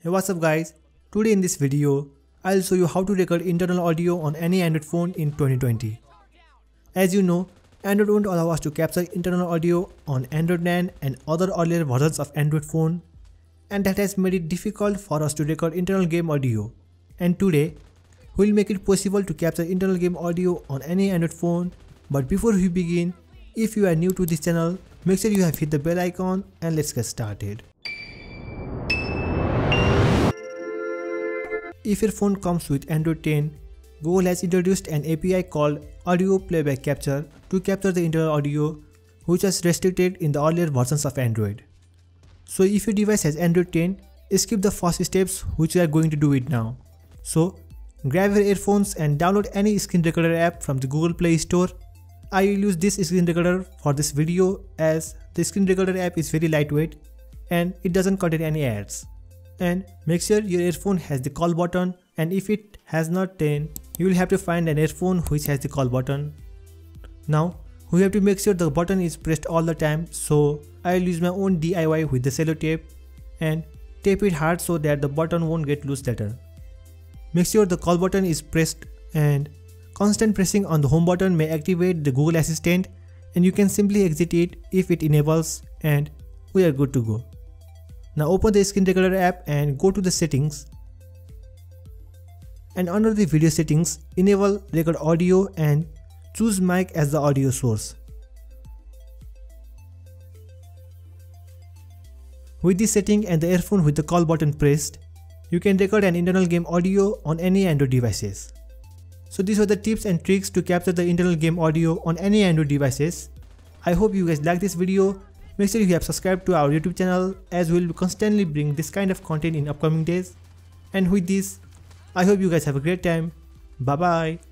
Hey what's up guys, today in this video, I'll show you how to record internal audio on any Android phone in 2020. As you know, Android won't allow us to capture internal audio on Android 9 and other earlier versions of Android phone and that has made it difficult for us to record internal game audio. And today, we'll make it possible to capture internal game audio on any Android phone but before we begin, if you are new to this channel, make sure you have hit the bell icon and let's get started. If your phone comes with Android 10, Google has introduced an API called Audio Playback Capture to capture the internal audio which was restricted in the earlier versions of Android. So if your device has Android 10, skip the first steps which we are going to do it now. So grab your earphones and download any screen recorder app from the Google Play Store I will use this screen recorder for this video as the screen recorder app is very lightweight and it doesn't contain any ads. And make sure your earphone has the call button and if it has not then you will have to find an earphone which has the call button. Now we have to make sure the button is pressed all the time so I will use my own DIY with the cello tape and tape it hard so that the button won't get loose later. Make sure the call button is pressed and Constant pressing on the home button may activate the Google Assistant and you can simply exit it if it enables and we are good to go. Now open the screen recorder app and go to the settings and under the video settings enable record audio and choose mic as the audio source. With this setting and the earphone with the call button pressed, you can record an internal game audio on any Android devices. So these were the tips and tricks to capture the internal game audio on any Android devices. I hope you guys like this video. Make sure you have subscribed to our YouTube channel as we'll constantly bring this kind of content in upcoming days. And with this, I hope you guys have a great time. Bye bye.